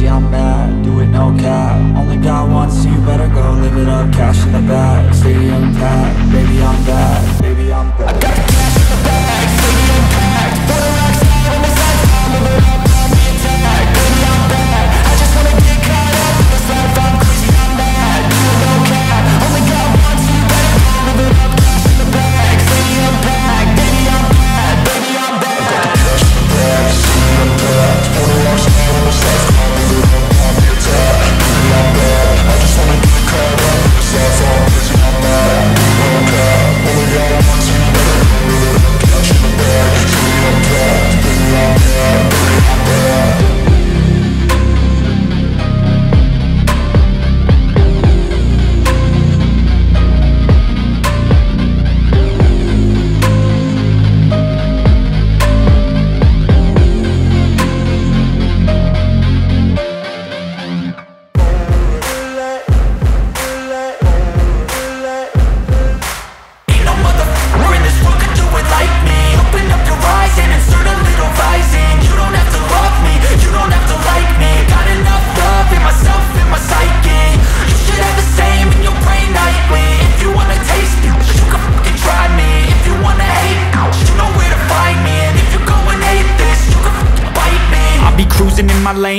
crazy, I'm mad, do it no cap. Only God wants you, better go live it up. Cash in the bag, stadium packed. Baby, I'm bad, baby, I'm bad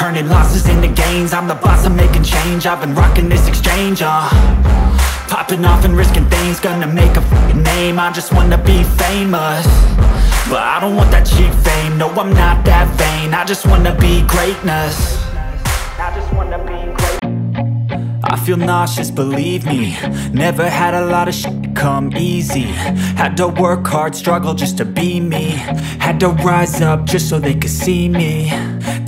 Turning losses into gains. I'm the boss, I'm making change. I've been rocking this exchange, uh. Popping off and risking things. Gonna make a name. I just wanna be famous. But I don't want that cheap fame. No, I'm not that vain. I just wanna be greatness. I just wanna be great. I feel nauseous, believe me. Never had a lot of shit come easy. Had to work hard, struggle just to be me. Had to rise up just so they could see me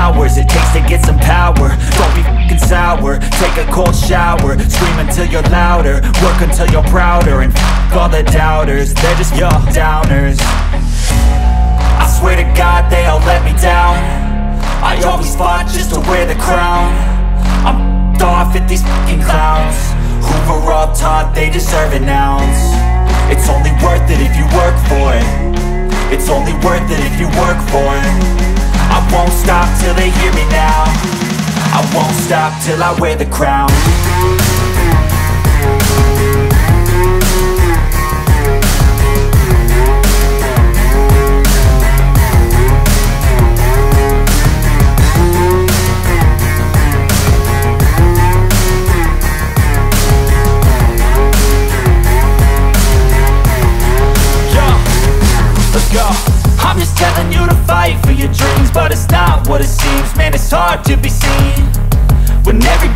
hours it takes to get some power. Don't be f***ing sour, take a cold shower. Scream until you're louder, work until you're prouder. And f*** all the doubters, they're just your downers. I swear to God they all let me down. I always fought just to wear the crown. I'm f***ed off at these f***ing clowns. Were all taught they deserve an ounce. It's only worth it if you work for it. It's only worth it if you work for it till they hear me now. I won't stop till I wear the crown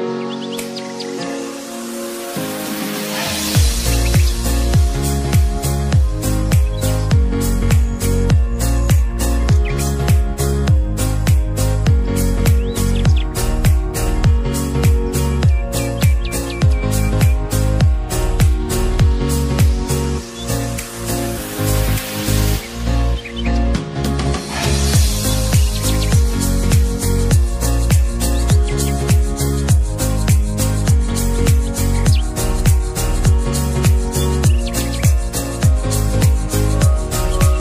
あ!